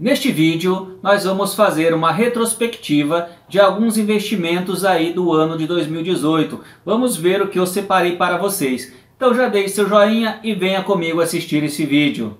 Neste vídeo, nós vamos fazer uma retrospectiva de alguns investimentos aí do ano de 2018. Vamos ver o que eu separei para vocês. Então já deixe seu joinha e venha comigo assistir esse vídeo.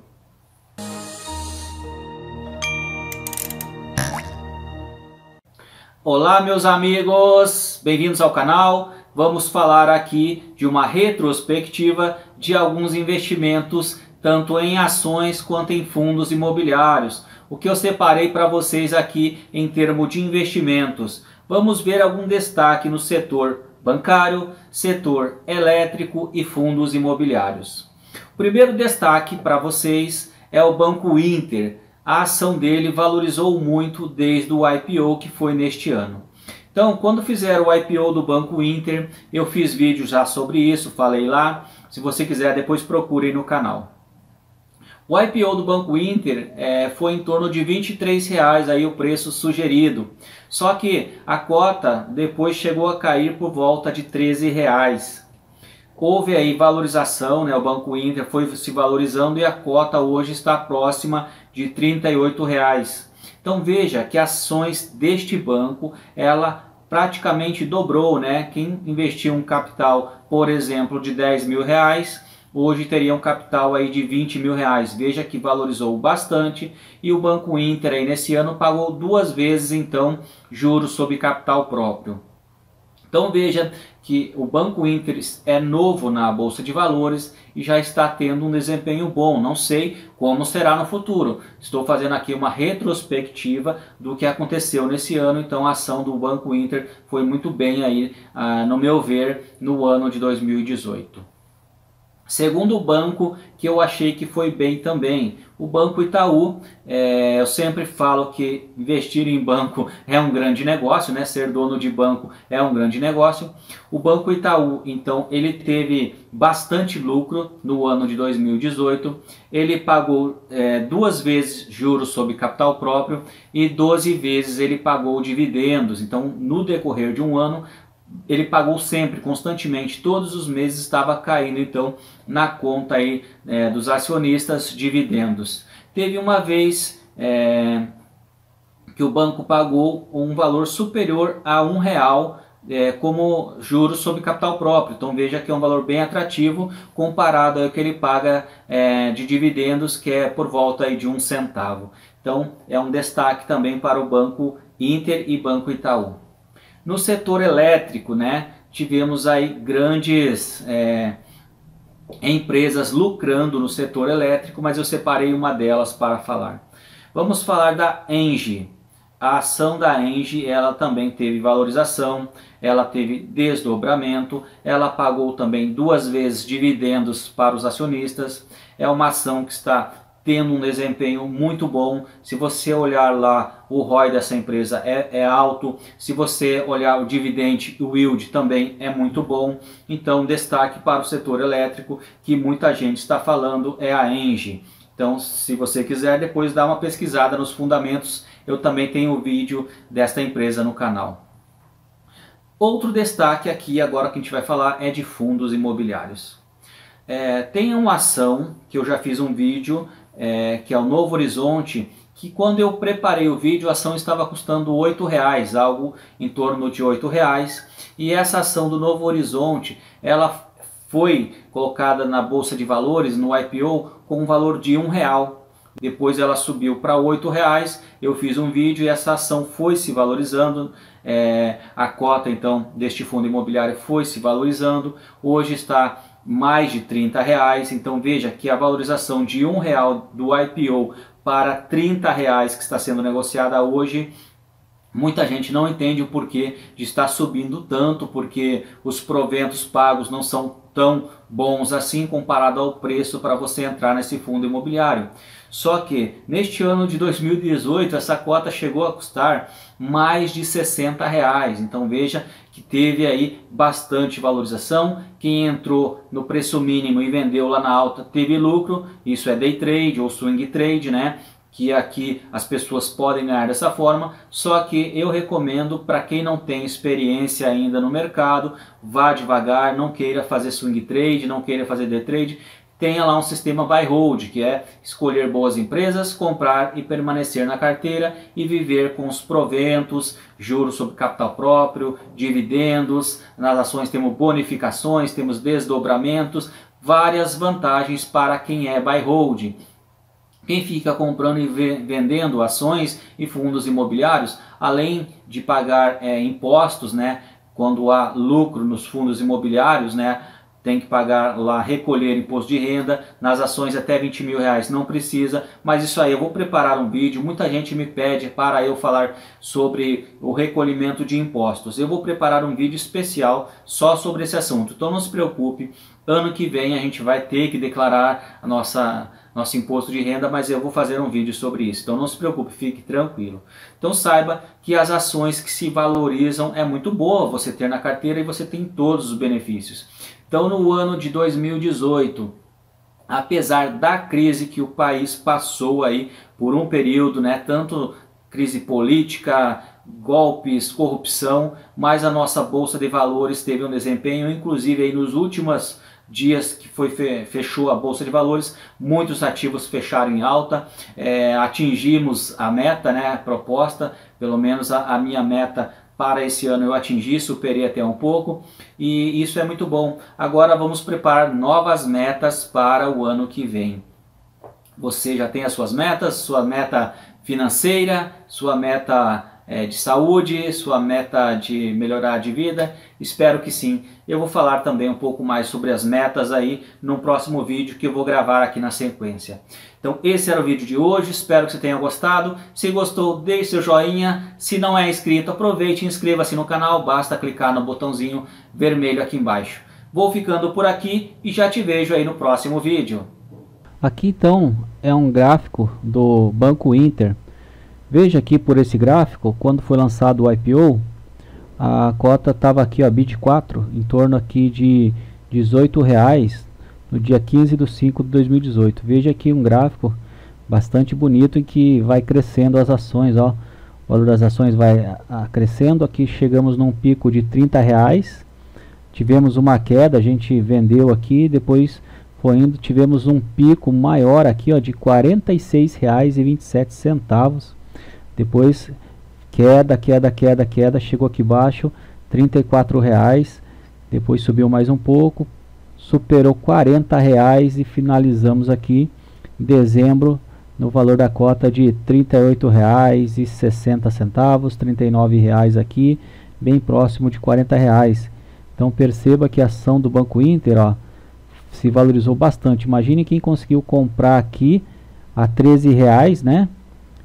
Olá meus amigos, bem-vindos ao canal. Vamos falar aqui de uma retrospectiva de alguns investimentos tanto em ações quanto em fundos imobiliários o que eu separei para vocês aqui em termos de investimentos. Vamos ver algum destaque no setor bancário, setor elétrico e fundos imobiliários. O primeiro destaque para vocês é o Banco Inter. A ação dele valorizou muito desde o IPO que foi neste ano. Então, quando fizeram o IPO do Banco Inter, eu fiz vídeo já sobre isso, falei lá. Se você quiser, depois procure no canal. O IPO do Banco Inter é, foi em torno de 23 reais aí o preço sugerido. Só que a cota depois chegou a cair por volta de 13 reais. Houve aí valorização, né? o Banco Inter foi se valorizando e a cota hoje está próxima de 38 reais. Então veja que ações deste banco, ela praticamente dobrou, né? Quem investiu um capital, por exemplo, de 10 mil reais, hoje teria um capital aí de 20 mil reais. Veja que valorizou bastante e o Banco Inter aí nesse ano pagou duas vezes então juros sobre capital próprio. Então veja que o Banco Inter é novo na Bolsa de Valores e já está tendo um desempenho bom. Não sei como será no futuro. Estou fazendo aqui uma retrospectiva do que aconteceu nesse ano. Então a ação do Banco Inter foi muito bem aí, ah, no meu ver, no ano de 2018. Segundo banco que eu achei que foi bem também, o Banco Itaú, é, eu sempre falo que investir em banco é um grande negócio, né? ser dono de banco é um grande negócio. O Banco Itaú, então, ele teve bastante lucro no ano de 2018, ele pagou é, duas vezes juros sobre capital próprio e 12 vezes ele pagou dividendos, então no decorrer de um ano ele pagou sempre, constantemente, todos os meses estava caindo então na conta aí é, dos acionistas dividendos. Teve uma vez é, que o banco pagou um valor superior a um real é, como juros sobre capital próprio. Então veja que é um valor bem atrativo comparado ao que ele paga é, de dividendos, que é por volta aí de um centavo. Então é um destaque também para o Banco Inter e Banco Itaú. No setor elétrico, né, tivemos aí grandes é, empresas lucrando no setor elétrico, mas eu separei uma delas para falar. Vamos falar da Engie. A ação da Engie, ela também teve valorização, ela teve desdobramento, ela pagou também duas vezes dividendos para os acionistas. É uma ação que está tendo um desempenho muito bom. Se você olhar lá, o ROI dessa empresa é, é alto. Se você olhar o dividend, o yield também é muito bom. Então, destaque para o setor elétrico, que muita gente está falando, é a Engie. Então, se você quiser depois dar uma pesquisada nos fundamentos, eu também tenho o vídeo desta empresa no canal. Outro destaque aqui, agora que a gente vai falar, é de fundos imobiliários. É, tem uma ação que eu já fiz um vídeo é, que é o Novo Horizonte, que quando eu preparei o vídeo a ação estava custando R$ reais, algo em torno de R$ reais, e essa ação do Novo Horizonte, ela foi colocada na bolsa de valores, no IPO, com um valor de um real. Depois ela subiu para R$ reais. Eu fiz um vídeo e essa ação foi se valorizando. É, a cota então deste fundo imobiliário foi se valorizando. Hoje está mais de 30 reais. Então veja que a valorização de um real do IPO para 30 reais que está sendo negociada hoje Muita gente não entende o porquê de estar subindo tanto, porque os proventos pagos não são tão bons assim comparado ao preço para você entrar nesse fundo imobiliário. Só que neste ano de 2018 essa cota chegou a custar mais de 60 reais. Então veja que teve aí bastante valorização. Quem entrou no preço mínimo e vendeu lá na alta teve lucro. Isso é day trade ou swing trade, né? Que aqui as pessoas podem ganhar dessa forma, só que eu recomendo para quem não tem experiência ainda no mercado, vá devagar, não queira fazer swing trade, não queira fazer day trade, tenha lá um sistema buy hold, que é escolher boas empresas, comprar e permanecer na carteira e viver com os proventos, juros sobre capital próprio, dividendos, nas ações temos bonificações, temos desdobramentos, várias vantagens para quem é buy hold. Quem fica comprando e vendendo ações e fundos imobiliários, além de pagar é, impostos, né, quando há lucro nos fundos imobiliários, né, tem que pagar lá, recolher imposto de renda, nas ações até 20 mil reais não precisa, mas isso aí eu vou preparar um vídeo, muita gente me pede para eu falar sobre o recolhimento de impostos, eu vou preparar um vídeo especial só sobre esse assunto, então não se preocupe, ano que vem a gente vai ter que declarar a nossa nosso imposto de renda, mas eu vou fazer um vídeo sobre isso. Então não se preocupe, fique tranquilo. Então saiba que as ações que se valorizam é muito boa você ter na carteira e você tem todos os benefícios. Então, no ano de 2018, apesar da crise que o país passou aí por um período, né, tanto crise política, golpes, corrupção, mas a nossa bolsa de valores teve um desempenho, inclusive aí nos últimos dias que foi fechou a bolsa de valores, muitos ativos fecharam em alta, é, atingimos a meta, né, proposta, pelo menos a, a minha meta para esse ano eu atingi, superei até um pouco e isso é muito bom. Agora vamos preparar novas metas para o ano que vem. Você já tem as suas metas, sua meta financeira, sua meta é, de saúde, sua meta de melhorar de vida? Espero que sim. Eu vou falar também um pouco mais sobre as metas aí no próximo vídeo que eu vou gravar aqui na sequência. Então esse era o vídeo de hoje, espero que você tenha gostado. Se gostou, deixe seu joinha. Se não é inscrito, aproveite e inscreva-se no canal, basta clicar no botãozinho vermelho aqui embaixo. Vou ficando por aqui e já te vejo aí no próximo vídeo. Aqui então é um gráfico do Banco Inter Veja aqui por esse gráfico, quando foi lançado o IPO, a cota estava aqui, ó, BIT 4, em torno aqui de 18 reais no dia 15 de 5 de 2018. Veja aqui um gráfico bastante bonito em que vai crescendo as ações, ó. O valor das ações vai a, a, crescendo, aqui chegamos num pico de 30 reais. Tivemos uma queda, a gente vendeu aqui, depois foi indo, tivemos um pico maior aqui, ó, de R$ 46,27 depois queda, queda, queda, queda, chegou aqui embaixo, R$ reais. Depois subiu mais um pouco, superou R$ reais e finalizamos aqui em dezembro no valor da cota de R$ 38,60, R$ reais aqui, bem próximo de R$ reais. Então perceba que a ação do Banco Inter, ó, se valorizou bastante. Imagine quem conseguiu comprar aqui a R$ reais, né?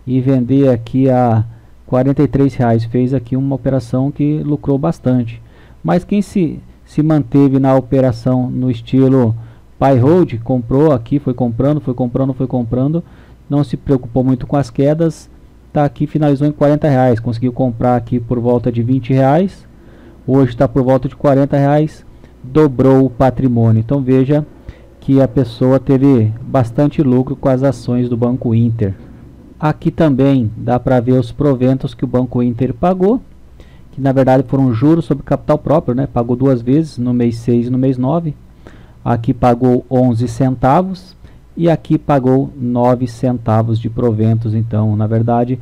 E vender aqui a 43 reais. Fez aqui uma operação que lucrou bastante. Mas quem se, se manteve na operação no estilo buy hold comprou aqui foi comprando foi comprando foi comprando não se preocupou muito com as quedas tá aqui finalizou em 40 reais. Conseguiu comprar aqui por volta de 20 reais. Hoje está por volta de 40 reais. Dobrou o patrimônio. Então veja que a pessoa teve bastante lucro com as ações do Banco Inter Aqui também dá para ver os proventos que o Banco Inter pagou, que na verdade foram juros sobre capital próprio, né? Pagou duas vezes, no mês 6 e no mês 9. Aqui pagou 11 centavos e aqui pagou 9 centavos de proventos. Então, na verdade,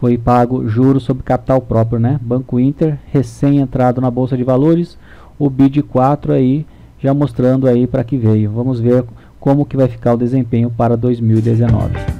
foi pago juros sobre capital próprio, né? Banco Inter, recém entrado na bolsa de valores, o BID 4 aí já mostrando aí para que veio. Vamos ver como que vai ficar o desempenho para 2019.